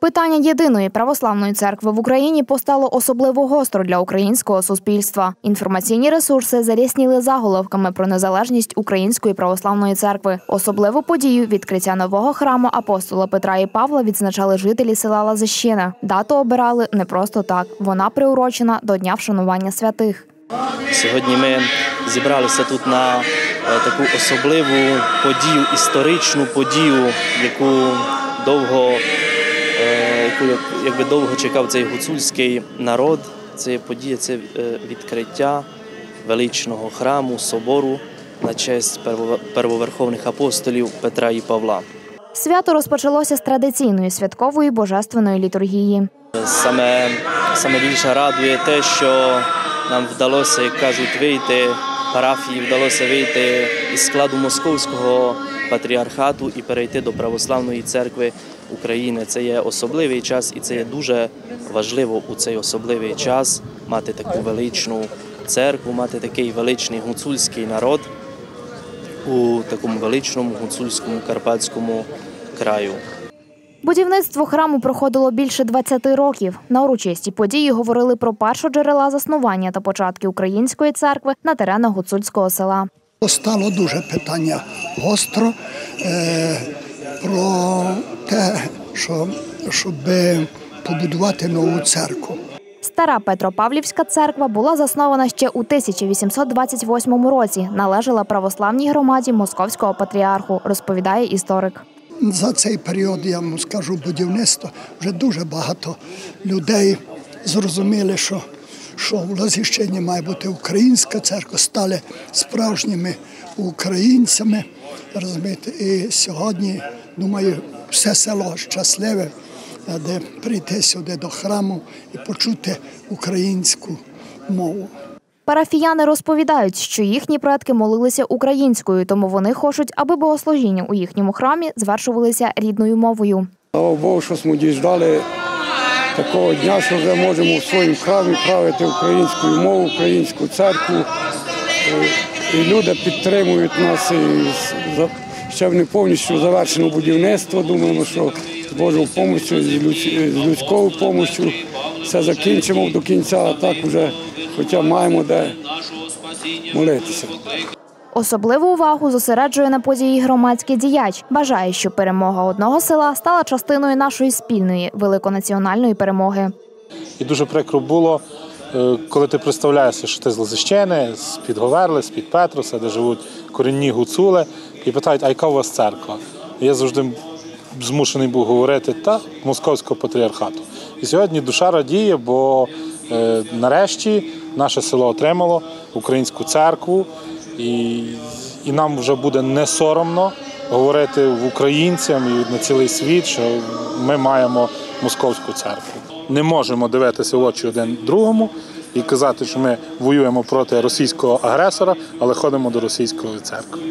Питання єдиної православної церкви в Україні постало особливо гостро для українського суспільства. Інформаційні ресурси зарісніли заголовками про незалежність Української православної церкви. Особливу подію відкриття нового храму апостола Петра і Павла відзначали жителі села Лазищина. Дату обирали не просто так. Вона приурочена до дня вшанування святих. Сьогодні ми зібралися тут на е, таку особливу подію, історичну подію, яку довго, яку якби довго чекав цей гуцульський народ. Це подія, це е, відкриття величного храму, собору на честь перво- первоверховних апостолів Петра і Павла. Свято розпочалося з традиційної святкової божественної літургії. Саме, саме більше радує те, що нам вдалося, як кажуть, вийти парафії, вдалося вийти із складу московського патріархату і перейти до православної церкви України. Це є особливий час, і це є дуже важливо у цей особливий час мати таку величну церкву, мати такий величний гуцульський народ у такому величному гуцульському карпатському краю. Будівництво храму проходило більше 20 років. На урочистій події говорили про першоджерела заснування та початки української церкви на теренах гуцульського села. Стало дуже питання гостро е, про те, що, щоб побудувати нову церкву. Стара Петропавлівська церква була заснована ще у 1828 році. Належала православній громаді Московського патріарху, розповідає історик. За цей період, я вам скажу, будівництва вже дуже багато людей зрозуміли, що, що в Лозіщині має бути українська церква, стали справжніми українцями. Розумієте, і сьогодні, думаю, все село щасливе, де прийти сюди до храму і почути українську мову. Парафіяни розповідають, що їхні предки молилися українською, тому вони хочуть, аби богослужіння у їхньому храмі звершувалися рідною мовою. Слава Богу, що ми діждали такого дня, що вже можемо в своєму храмі правити українською мовою, українську церкву. Е, І люди підтримують нас і ще не повністю завершено будівництво. Думаємо, що з Божою допомогою, з з людською допомогою все закінчимо до кінця, а так вже хоча маємо де молитися. Особливу увагу зосереджує на події громадський діяч. Бажає, щоб перемога одного села стала частиною нашої спільної великонаціональної перемоги. І дуже прикро було, е, коли ти представляєшся, що ти з Лозищини, з-під Говерли, з-під Петруса, де живуть корінні гуцули, і питають, а яка у вас церква? Я завжди змушений був говорити та московського патріархату. І сьогодні душа радіє, бо е, нарешті наше село отримало українську церкву, і, і нам вже буде не соромно говорити в українцям і на цілий світ, що ми маємо московську церкву. Не можемо дивитися в очі один другому і казати, що ми воюємо проти російського агресора, але ходимо до російської церкви.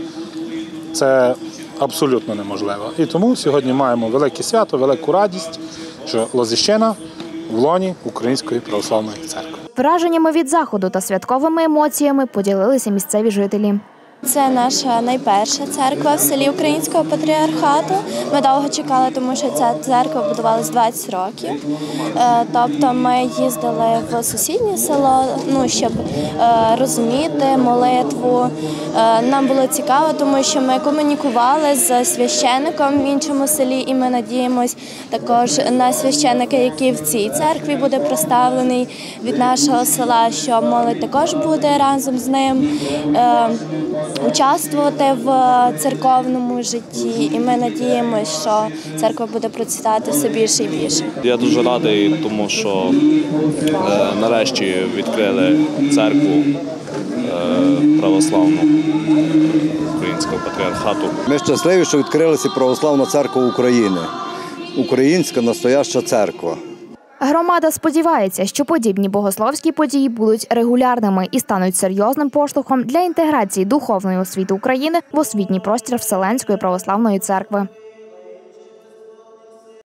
Це абсолютно неможливо. І тому сьогодні маємо велике свято, велику радість, що Лозищина в лоні Української православної церкви. Враженнями від заходу та святковими емоціями поділилися місцеві жителі. Це наша найперша церква в селі Українського патріархату. Ми довго чекали, тому що ця церква будувалась 20 років. Е, Тобто ми їздили в сусіднє село, ну щоб е, розуміти молитву. Е, Нам було цікаво, тому що ми комунікували з священником в іншому селі, і ми надіємось також на священника, який в цій церкві буде представлений від нашого села, що молодь також буде разом з ним. Е, участвувати в церковному житті, і ми надіємося, що церква буде процвітати все більше і більше. Я дуже радий, тому що е, нарешті відкрили церкву е, православну українського патріархату. Ми щасливі, що відкрилася Православна церква України. Українська настояща церква. Громада сподівається, що подібні богословські події будуть регулярними і стануть серйозним поштовхом для інтеграції духовної освіти України в освітній простір Вселенської православної церкви.